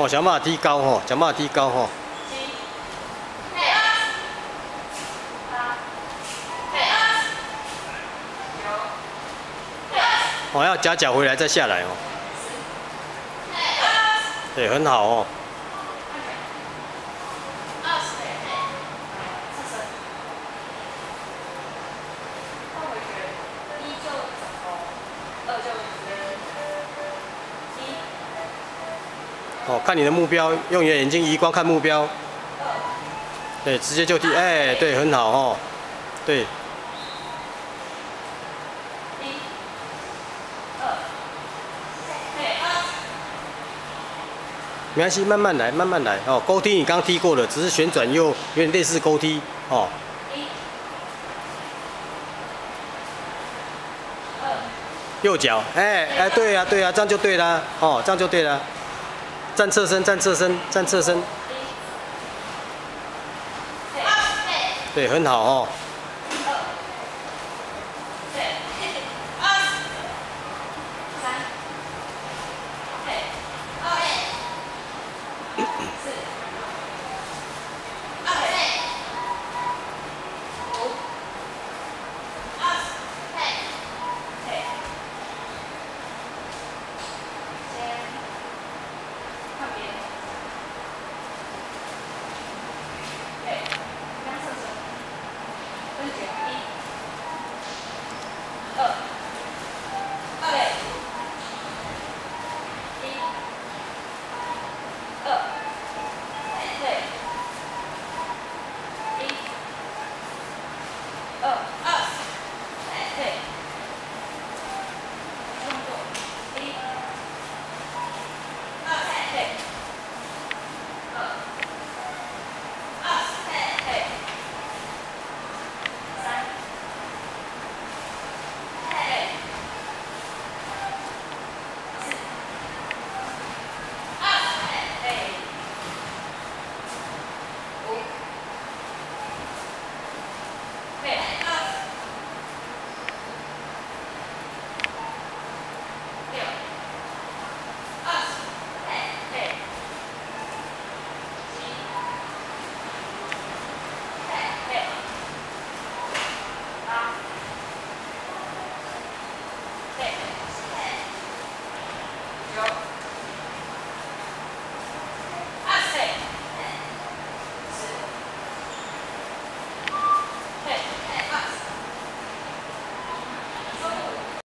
哦，想办法提高哦，想办法提高哦。哦，要夹脚回来再下来哦。对，很好哦。哦，看你的目标，用你的眼睛移光看目标。对，直接就踢，哎，对，很好哦。对。没关系，慢慢来，慢慢来哦。勾踢你刚踢过了，只是旋转又有点类似勾踢哦。右脚，哎哎，对呀对呀，这样就对了哦，这样就对了。站侧身，站侧身，站侧身。对，很好哦。Yeah.